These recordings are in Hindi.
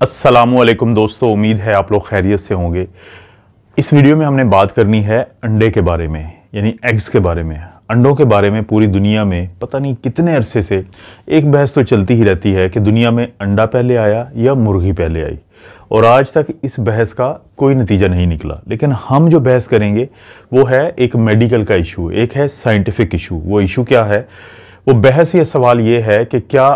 असलकुम दोस्तों, उम्मीद है आप लोग खैरियत से होंगे। इस वीडियो में हमने बात करनी है अंडे के बारे में, यानी एग्स के बारे में। अंडों के बारे में पूरी दुनिया में पता नहीं कितने अरसे से एक बहस तो चलती ही रहती है कि दुनिया में अंडा पहले आया या मुर्गी पहले आई। और आज तक इस बहस का कोई नतीजा नहीं निकला। लेकिन हम जो बहस करेंगे, वो है एक मेडिकल का इशू, एक है साइंटिफिक इशू। वो इशू क्या है? वो बहस या सवाल ये है कि क्या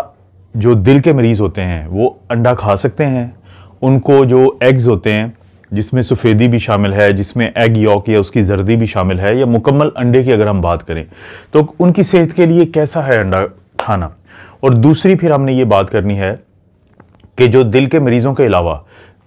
जो दिल के मरीज़ होते हैं, वो अंडा खा सकते हैं। उनको जो एग्स होते हैं, जिसमें सफ़ेदी भी शामिल है, जिसमें एग यॉक या उसकी जर्दी भी शामिल है, या मुकम्मल अंडे की अगर हम बात करें तो उनकी सेहत के लिए कैसा है अंडा खाना? और दूसरी फिर हमने ये बात करनी है कि जो दिल के मरीज़ों के अलावा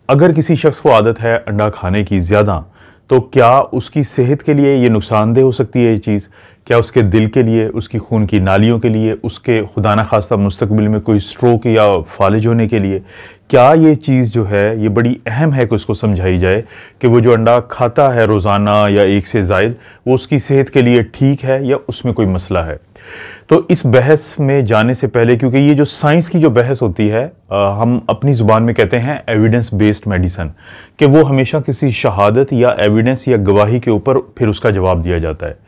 अगर किसी शख्स को आदत है अंडा खाने की ज़्यादा तो क्या उसकी सेहत के लिए ये नुकसानदेह हो सकती है ये चीज़? क्या उसके दिल के लिए उसकी खून की नालियों के लिए उसके खुदा न खास्ता मुस्तबिल में कोई स्ट्रोक या फालिज होने के लिए क्या ये चीज़ जो है ये बड़ी अहम है कि उसको समझाई जाए कि वो जो अंडा खाता है रोज़ाना या एक से जायद वो उसकी सेहत के लिए ठीक है या उसमें कोई मसला है? तो इस बहस में जाने से पहले क्योंकि ये जो साइंस की जो बहस होती है आ, हम अपनी ज़ुबान में कहते हैं एविडेंस बेस्ड मेडिसन कि वो हमेशा किसी शहादत या एविडेंस या गवाही के ऊपर फिर उसका जवाब दिया जाता है।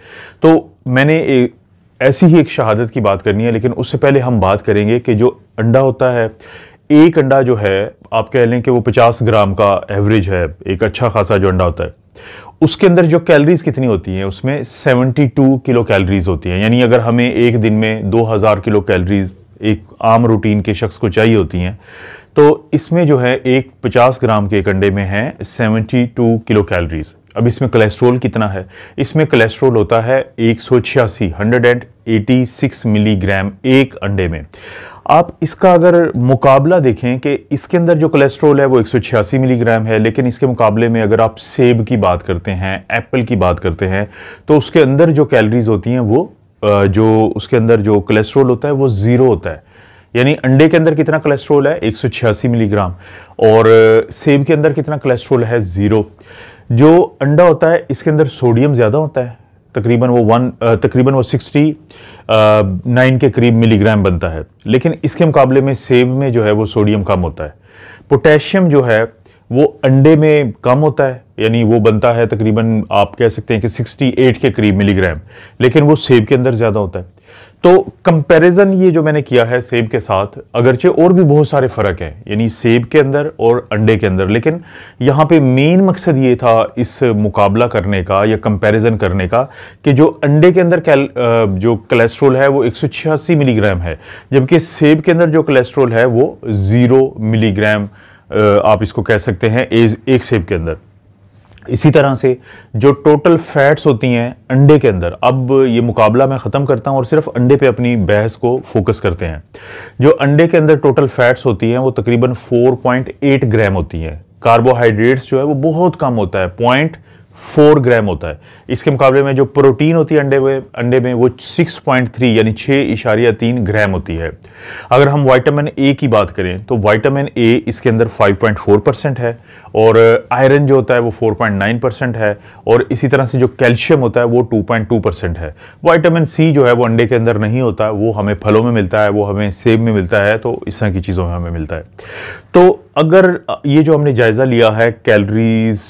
तो मैंने एक ऐसी ही एक शहादत की बात करनी है, लेकिन उससे पहले हम बात करेंगे कि जो अंडा होता है, एक अंडा जो है, आप कह लें कि वो 50 ग्राम का एवरेज है, एक अच्छा खासा जो अंडा होता है, उसके अंदर जो कैलोरीज कितनी होती हैं, उसमें 72 किलो कैलोरीज होती हैं। यानी अगर हमें एक दिन में 2000 किलो कैलोरीज एक आम रूटीन के शख्स को चाहिए होती हैं तो इसमें जो है, एक 50 ग्राम के एक अंडे में है 72 किलो कैलोरीज अब इसमें कोलेस्ट्रोल कितना है? इसमें कोलेस्ट्रोल होता है एक सौ छियासी hundred and eighty six milligram एक अंडे में। आप इसका अगर मुकाबला देखें कि इसके अंदर जो कोलेस्ट्रोल है वो एक सौ छियासी मिलीग्राम है, लेकिन इसके मुकाबले में अगर आप सेब की बात करते हैं, एप्पल की बात करते हैं तो उसके अंदर जो कैलरीज होती हैं वो जो उसके अंदर जो कोलेस्ट्रोल होता है वो ज़ीरो होता है। यानी अंडे के अंदर कितना कोलेस्ट्रोल है? एक सौ छियासी मिलीग्राम और सेब के अंदर कितना कोलेस्ट्रोल है? ज़ीरो जो अंडा होता है, इसके अंदर सोडियम ज़्यादा होता है। तकरीबन वो वन तकरीबन वो सिक्सटी नाइन के करीब मिलीग्राम बनता है। लेकिन इसके मुकाबले में सेब में जो है वो सोडियम कम होता है। पोटेशियम जो है, वो अंडे में कम होता है, यानी वो बनता है तकरीबन आप कह सकते हैं कि 68 के करीब मिलीग्राम। लेकिन वो सेब के अंदर ज़्यादा होता है। तो कंपैरिजन ये जो मैंने किया है सेब के साथ, अगरचे और भी बहुत सारे फ़र्क हैं, यानी सेब के अंदर और अंडे के अंदर। लेकिन यहाँ पे मेन मकसद ये था इस मुकाबला करने का या कंपैरिजन करने का कि जो अंडे के अंदर कैल जो कोलेस्ट्रोल है वो एक सौ छियासी मिलीग्राम है, जबकि सेब के अंदर जो कोलेस्ट्रोल है वो ज़ीरो मिलीग्राम आप इसको कह सकते हैं एक सेब के अंदर। इसी तरह से जो टोटल फैट्स होती हैं अंडे के अंदर, अब ये मुकाबला मैं ख़त्म करता हूँ और सिर्फ़ अंडे पे अपनी बहस को फोकस करते हैं। जो अंडे के अंदर टोटल फैट्स होती हैं, वो तकरीबन 4.8 ग्राम होती हैं। कार्बोहाइड्रेट्स जो है, वो बहुत कम होता है। पॉइंट फोर ग्राम होता है। इसके मुकाबले में जो प्रोटीन होती है अंडे में अंडे में वो 6.3 यानी छः इशारिया तीन ग्राम होती है। अगर हम वाइटामिन ए की बात करें तो वाइटामिन ए इसके अंदर 5.4 परसेंट है और आयरन जो होता है वो 4.9 परसेंट है और इसी तरह से जो कैल्शियम होता है वो 2.2 परसेंट है। वाइटामिन सी जो है वो अंडे के अंदर नहीं होता, वो हमें फलों में मिलता है, वो हमें सेब में मिलता है तो इस तरह की चीज़ों में हमें मिलता है। तो अगर ये जो हमने जायज़ा लिया है कैलरीज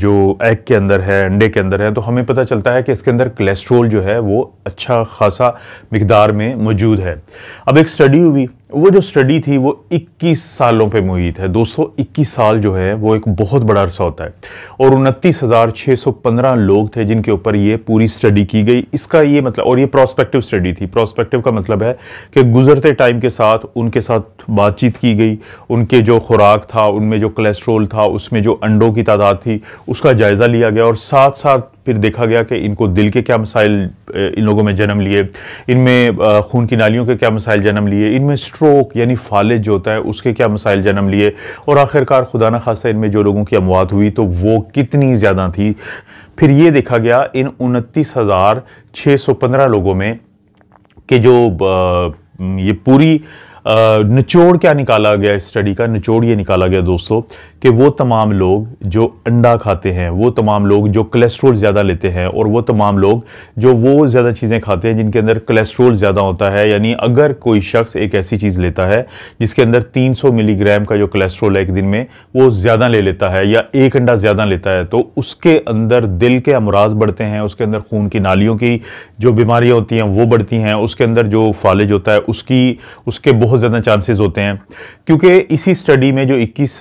जो एग के अंदर है, अंडे के अंदर है तो हमें पता चलता है कि इसके अंदर कोलेस्ट्रोल जो है, वो अच्छा खासा मकदार में मौजूद है। अब एक स्टडी हुई वो जो स्टडी थी, वो 21 सालों पे मुहित है। दोस्तों 21 साल जो है, वो एक बहुत बड़ा अरसा होता है। और उनतीस हज़ार छः सौ पंद्रह लोग थे जिनके ऊपर ये पूरी स्टडी की गई। इसका ये मतलब और ये प्रोस्पेक्टिव स्टडी थी। प्रोस्पेक्टिव का मतलब है कि गुजरते टाइम के साथ उनके साथ बातचीत की गई। उनके जो खुराक था, उनमें जो कोलेस्ट्रोल था, उसमें जो अंडों की तादाद थी, उसका जायज़ा लिया गया। और साथ साथ फिर देखा गया कि इनको दिल के क्या मसाइल इन लोगों में जन्म लिए, इनमें खून की नालियों के क्या मसाइल जन्म लिए, इनमें स्ट्रोक यानी फालिज जो होता है, उसके क्या मसाइल जन्म लिए, और आखिरकार खुदा न खासा इनमें जो लोगों की अमवात हुई तो वो कितनी ज़्यादा थी। फिर ये देखा गया इन उनतीस हज़ार छः सौ पंद्रह लोगों में कि जो ये पूरी निचोड़ क्या निकाला गया स्टडी का, निचोड़ ये निकाला गया दोस्तों कि वो तमाम लोग जो अंडा खाते हैं, वो तमाम लोग जो कोलेस्ट्रोल ज़्यादा लेते हैं और वो तमाम लोग जो वो ज़्यादा चीज़ें खाते हैं जिनके अंदर कोलेस्ट्रोल ज़्यादा होता है। यानी अगर कोई शख्स एक ऐसी चीज़ लेता है जिसके अंदर 300 मिलीग्राम का जो कोलेस्ट्रोल है एक दिन में, वो ज़्यादा ले लेता है या एक अंडा ज़्यादा लेता है तो उसके अंदर दिल के अमराज बढ़ते हैं, उसके अंदर खून की नालियों की जो बीमारियाँ होती हैं वो बढ़ती हैं, उसके अंदर जो फालिज होता है, उसकी, उसके बहुत ज़्यादा चांसेस होते हैं। क्योंकि इसी स्टडी में जो 21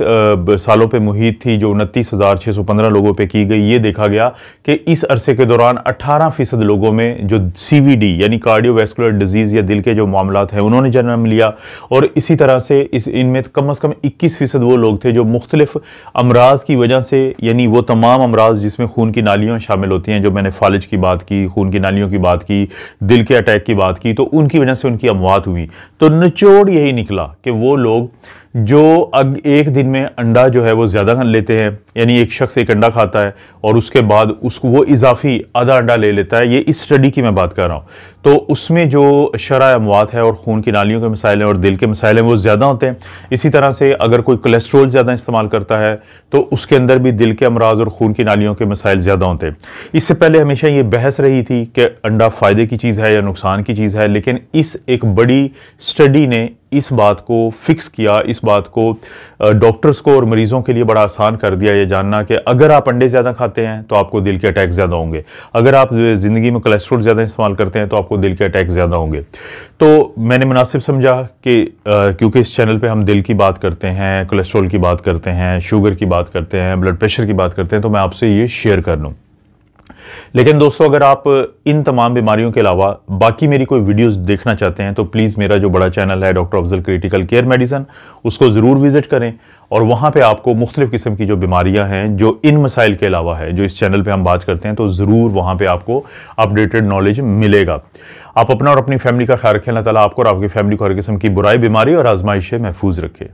सालों पे मुहित थी, जो उनतीस हज़ार छः सौ पंद्रह लोगों पे की गई। ये देखा गया कि इस अरसे के दौरान 18 फ़ीसद लोगों में जो सीवीडी यानी कार्डियोवैस्कुलर डिज़ीज़ या दिल के जो मामला हैं, उन्होंने जन्म लिया। और इसी तरह से इस, इनमें कम अज़ कम इक्कीस फ़ीसद वो लोग थे जो मुख्तलिफ़ अमराज की वजह से, यानी वो तमाम अमराज जिसमें खून की नालियाँ शामिल होती हैं, जो मैंने फालिज की बात की, खून की नालियों की बात की, दिल के अटैक की बात की तो उनकी वजह से उनकी अमवात हुई। तो निचोड़ यही निकला कि वो लोग जो अग, एक दिन में अंडा जो है वो ज़्यादा खा लेते हैं, यानी एक शख्स एक अंडा खाता है और उसके बाद उसको वो इजाफी आधा अंडा ले लेता है, ये इस स्टडी की मैं बात कर रहा हूँ। तो उसमें जो शरा अमवात है और खून की नालियों के मसाइल हैं और दिल के मसाइल हैं, वो ज़्यादा होते हैं। इसी तरह से अगर कोई कोलेस्ट्रोल ज़्यादा इस्तेमाल करता है तो उसके अंदर भी दिल के अमराज और खून की नालियों के मसाइल ज़्यादा होते हैं। इससे पहले हमेशा ये बहस रही थी कि अंडा फ़ायदे की चीज़ है या नुकसान की चीज़ है, लेकिन इस एक बड़ी स्टडी ने इस बात को फिक्स किया, इस बात को डॉक्टर्स को और मरीज़ों के लिए बड़ा आसान कर दिया, ये जानना कि अगर आप अंडे ज़्यादा खाते हैं तो आपको दिल के अटैक ज़्यादा होंगे। अगर आप ज़िंदगी में कोलेस्ट्रॉल ज़्यादा इस्तेमाल करते हैं तो आपको दिल के अटैक ज़्यादा होंगे। तो मैंने मुनासिब समझा कि क्योंकि इस चैनल पे हम दिल की बात करते हैं कोलेस्ट्रॉल की बात करते हैं शुगर की बात करते हैं ब्लड प्रेशर की बात करते हैं तो मैं आपसे ये शेयर कर लूँ। लेकिन दोस्तों, अगर आप इन तमाम बीमारियों के अलावा बाकी मेरी कोई वीडियोस देखना चाहते हैं तो प्लीज़ मेरा जो बड़ा चैनल है doctor Afzal critical care medicine उसको ज़रूर विज़िट करें और वहाँ पे आपको मुख्तलिफ़ किस्म की जो बीमारियाँ हैं, जो इन मसाइल के अलावा है, जो इस चैनल पर हम बात करते हैं तो ज़रूर वहाँ पर आपको अपडेटेड नॉलेज मिलेगा। आप अपना और अपनी फैमिली का ख्याल रखें, अल्लाह ताला आपको और आपकी फैमिली को हर किस्म की बुराई, बीमारी और आजमाइश महफूज रखे।